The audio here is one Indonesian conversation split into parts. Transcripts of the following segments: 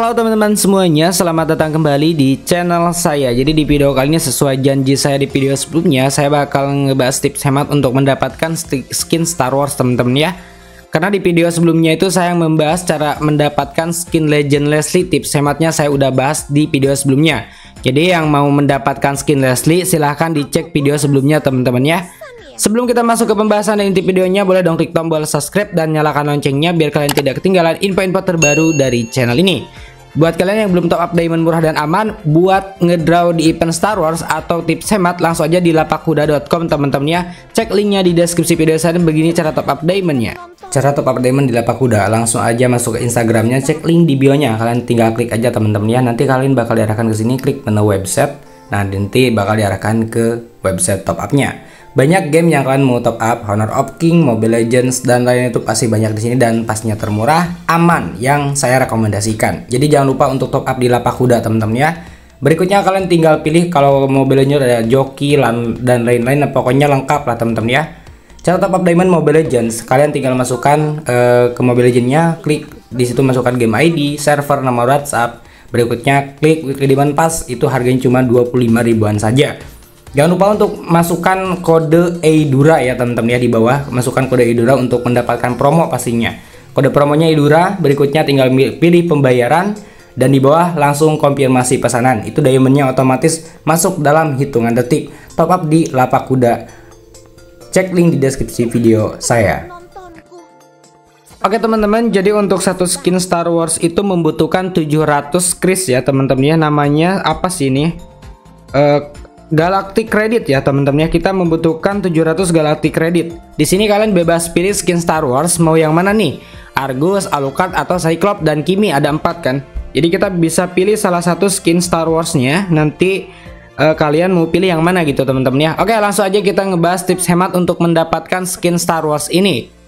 Halo teman-teman semuanya, selamat datang kembali di channel saya. Jadi di video kali ini sesuai janji saya di video sebelumnya Saya bakal ngebahas tips hemat untuk mendapatkan skin Star Wars teman-teman ya. Karena di video sebelumnya itu saya membahas cara mendapatkan skin Legend Leslie. Tips hematnya saya udah bahas di video sebelumnya. Jadi yang mau mendapatkan skin Leslie silahkan dicek video sebelumnya teman-teman ya. Sebelum kita masuk ke pembahasan dan inti videonya, boleh dong klik tombol subscribe dan nyalakan loncengnya biar kalian tidak ketinggalan info-info terbaru dari channel ini. Buat kalian yang belum top up diamond murah dan aman, buat ngedraw di event Star Wars atau tips hemat, langsung aja di lapakkuda.com teman-teman ya. Cek linknya di deskripsi video saya dan begini cara top up diamondnya. Cara top up diamond di lapak kuda, langsung aja masuk ke Instagramnya, cek link di bionya. Kalian tinggal klik aja teman-teman ya. Nanti kalian bakal diarahkan ke sini, klik menu website. Nah, nanti bakal diarahkan ke website top upnya. Banyak game yang kalian mau top up, Honor of King, Mobile Legends dan lainnya itu pasti banyak di sini dan pastinya termurah, aman yang saya rekomendasikan. Jadi jangan lupa untuk top up di lapak kuda teman-teman ya. Berikutnya kalian tinggal pilih kalau Mobile Legends ada joki dan lain-lain, pokoknya lengkap lah teman-teman ya. Cara top up diamond Mobile Legends, kalian tinggal masukkan uh, ke Mobile Legendsnya, klik di situ masukkan game ID, server, nama WhatsApp. Berikutnya klik weekly diamond pass, itu harganya cuma 25 ribuan saja. Jangan lupa untuk masukkan kode Eidura ya teman-teman ya di bawah masukkan kode Eidura untuk mendapatkan promo pastinya. Kode promonya Eidura, berikutnya tinggal pilih pembayaran dan di bawah langsung konfirmasi pesanan. Itu diamondnya otomatis masuk dalam hitungan detik. Top up di lapak kuda. Cek link di deskripsi video saya. Oke teman-teman, jadi untuk satu skin Star Wars itu membutuhkan 700 kris ya teman-teman ya. Namanya apa sih ini? Uh, Galactic Credit ya teman-teman ya kita membutuhkan 700 Galactic Credit. Di sini kalian bebas pilih skin Star Wars mau yang mana nih? Argus, Alucard atau Cyclops dan Kimi ada empat kan. Jadi kita bisa pilih salah satu skin Star Wars-nya. Nanti uh, kalian mau pilih yang mana gitu teman-teman ya. Oke langsung aja kita ngebahas tips hemat untuk mendapatkan skin Star Wars ini.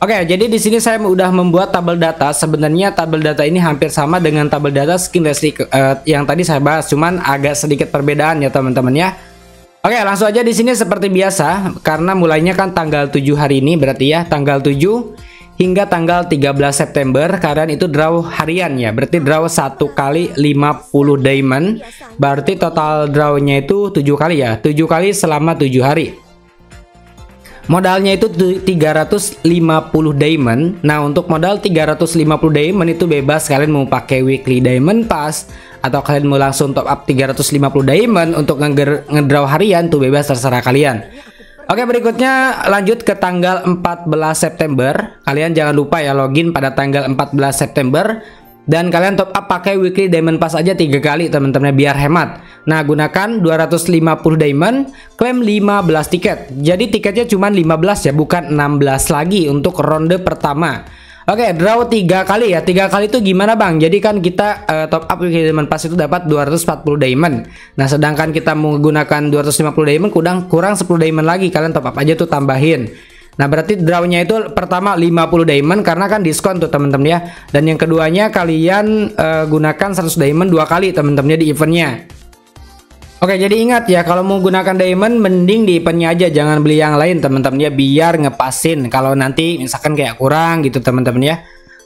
Oke, jadi di sini saya sudah membuat tabel data. Sebenarnya tabel data ini hampir sama dengan tabel data skin uh, yang tadi saya bahas, cuman agak sedikit perbedaan ya teman-teman ya. Oke, langsung aja di sini seperti biasa karena mulainya kan tanggal 7 hari ini berarti ya, tanggal 7 hingga tanggal 13 September kalian itu draw harian ya. Berarti draw satu kali 50 diamond. Berarti total drawnya itu 7 kali ya. 7 kali selama 7 hari. Modalnya itu 350 diamond. Nah, untuk modal 350 diamond itu bebas kalian mau pakai weekly diamond pass atau kalian mau langsung top up 350 diamond untuk ngedraw harian tuh bebas terserah kalian. Oke berikutnya lanjut ke tanggal 14 September Kalian jangan lupa ya login pada tanggal 14 September dan kalian top up pakai weekly diamond pass aja tiga kali teman-teman biar hemat nah gunakan 250 diamond klaim 15 tiket jadi tiketnya cuma 15 ya bukan 16 lagi untuk ronde pertama Oke, okay, draw tiga kali ya. Tiga kali itu gimana bang? Jadi kan kita uh, top up weekly diamond pass itu dapat 240 diamond. Nah, sedangkan kita menggunakan 250 diamond kurang kurang 10 diamond lagi. Kalian top up aja tuh tambahin. Nah berarti drawnya itu pertama 50 diamond karena kan diskon tuh teman-teman ya. Dan yang keduanya kalian uh, gunakan 100 diamond dua kali teman-temannya di eventnya. Oke jadi ingat ya kalau mau gunakan diamond mending di eventnya aja jangan beli yang lain teman-teman ya biar ngepasin kalau nanti misalkan kayak kurang gitu teman-teman ya.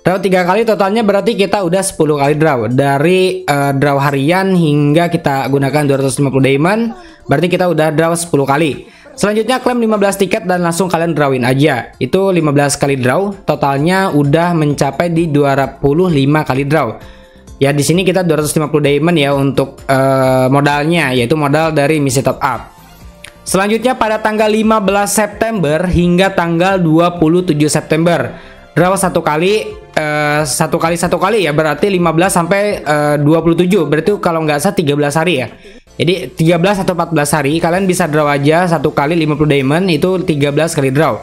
Draw tiga kali totalnya berarti kita udah 10 kali draw dari uh, draw harian hingga kita gunakan 250 diamond berarti kita udah draw 10 kali. Selanjutnya klaim 15 tiket dan langsung kalian drawin aja. Itu 15 kali draw, totalnya udah mencapai di 205 kali draw. Ya di sini kita 250 diamond ya untuk uh, modalnya yaitu modal dari misi top up. Selanjutnya pada tanggal 15 September hingga tanggal 27 September. Draw satu kali uh, satu kali satu kali ya berarti 15 sampai uh, 27 berarti kalau nggak salah 13 hari ya. Jadi 13 atau 14 hari kalian bisa draw aja satu kali 50 diamond itu 13 kali draw.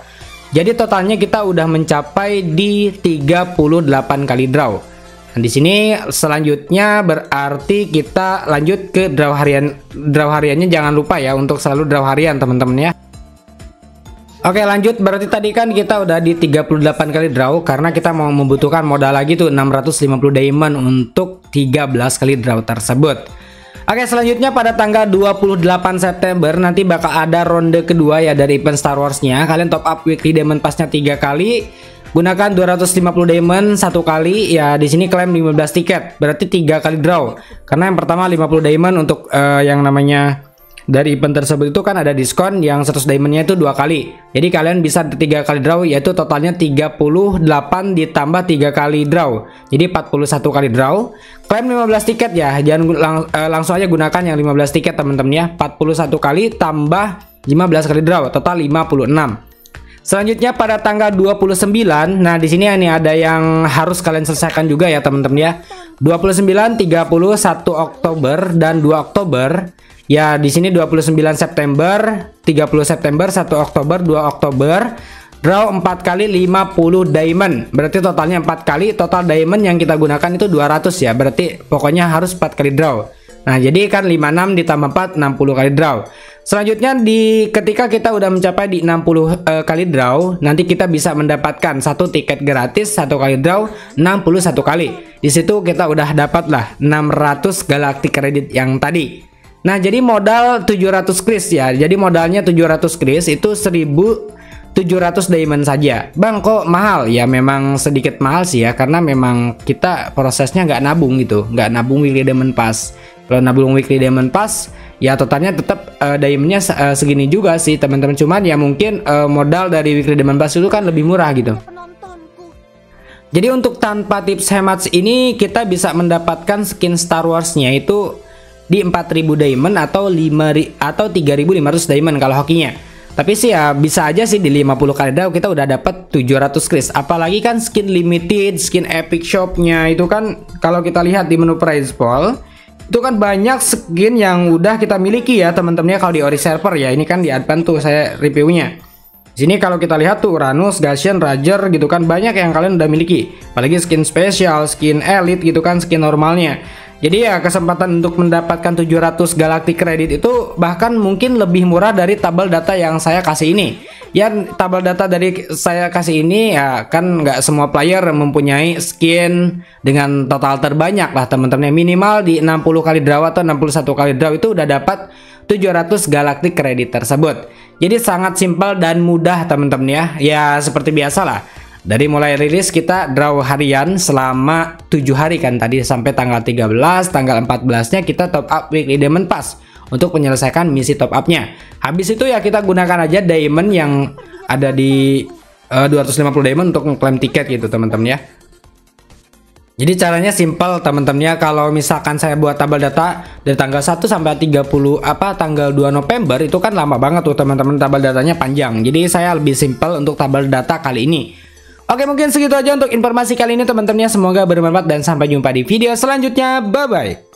Jadi totalnya kita udah mencapai di 38 kali draw. Nah, di sini selanjutnya berarti kita lanjut ke draw harian. Draw hariannya jangan lupa ya untuk selalu draw harian teman-teman ya. Oke lanjut berarti tadi kan kita udah di 38 kali draw karena kita mau membutuhkan modal lagi tuh 650 diamond untuk 13 kali draw tersebut. Oke selanjutnya pada tanggal 28 September nanti bakal ada ronde kedua ya dari event Star Wars-nya. Kalian top up weekly diamond passnya tiga kali. gunakan 250 diamond satu kali ya di sini klaim 15 tiket berarti tiga kali draw karena yang pertama 50 diamond untuk uh, yang namanya dari event tersebut itu kan ada diskon yang 100 diamondnya itu dua kali. Jadi kalian bisa tiga kali draw yaitu totalnya 38 ditambah tiga kali draw. Jadi 41 kali draw. Klaim 15 tiket ya. Jangan lang uh, langsung aja gunakan yang 15 tiket teman-teman ya. 41 kali tambah 15 kali draw total 56 Selanjutnya pada tanggal 29, nah di sini ini ada yang harus kalian selesaikan juga ya teman-teman ya. 29, 30, 1 Oktober dan 2 Oktober. Ya di sini 29 September, 30 September, 1 Oktober, 2 Oktober. Draw 4 kali 50 diamond. Berarti totalnya 4 kali, total diamond yang kita gunakan itu 200 ya. Berarti pokoknya harus 4 kali draw. Nah, jadi kan 56 ditambah 4 60 kali draw. Selanjutnya di ketika kita udah mencapai di 60 uh, eh, kali draw, nanti kita bisa mendapatkan satu tiket gratis satu kali draw 61 kali. Di situ kita udah dapat lah 600 galaktik kredit yang tadi. Nah, jadi modal 700 kris ya. Jadi modalnya 700 kris itu 1700 diamond saja. Bang, kok mahal? Ya memang sedikit mahal sih ya karena memang kita prosesnya nggak nabung gitu, nggak nabung weekly diamond pass. Kalau nabung weekly diamond pass, ya totalnya tetap uh, diamondnya uh, segini juga sih teman-teman. Cuman ya mungkin uh, modal dari weekly diamond pass itu kan lebih murah gitu. Jadi untuk tanpa tips hemat ini kita bisa mendapatkan skin Star Wars-nya itu di 4000 diamond atau 5 atau 3500 diamond kalau hokinya. Tapi sih ya bisa aja sih di 50 kali draw kita udah dapat 700 kris. Apalagi kan skin limited, skin epic shopnya itu kan kalau kita lihat di menu price pool itu kan banyak skin yang udah kita miliki ya teman-temannya kalau di ori server ya. Ini kan di advance tuh saya reviewnya. Sini kalau kita lihat tuh Uranus, Gasian, Rager gitu kan banyak yang kalian udah miliki. Apalagi skin spesial, skin elite gitu kan skin normalnya. Jadi ya kesempatan untuk mendapatkan 700 galaktik kredit itu bahkan mungkin lebih murah dari tabel data yang saya kasih ini. Ya tabel data dari saya kasih ini ya kan nggak semua player mempunyai skin dengan total terbanyak lah teman-teman. Minimal di 60 kali draw atau 61 kali draw itu udah dapat 700 galaktik kredit tersebut. Jadi sangat simpel dan mudah teman-teman ya. Ya seperti biasa lah dari mulai rilis kita draw harian selama 7 hari kan tadi sampai tanggal 13, tanggal 14-nya kita top up weekly diamond pass untuk menyelesaikan misi top up-nya. Habis itu ya kita gunakan aja diamond yang ada di uh, eh, 250 diamond untuk mengklaim tiket gitu teman-teman ya. Jadi caranya simpel teman-teman ya kalau misalkan saya buat tabel data dari tanggal 1 sampai 30 apa tanggal 2 November itu kan lama banget tuh teman-teman tabel datanya panjang. Jadi saya lebih simpel untuk tabel data kali ini. Oke mungkin segitu aja untuk informasi kali ini teman-teman ya Semoga bermanfaat dan sampai jumpa di video selanjutnya Bye bye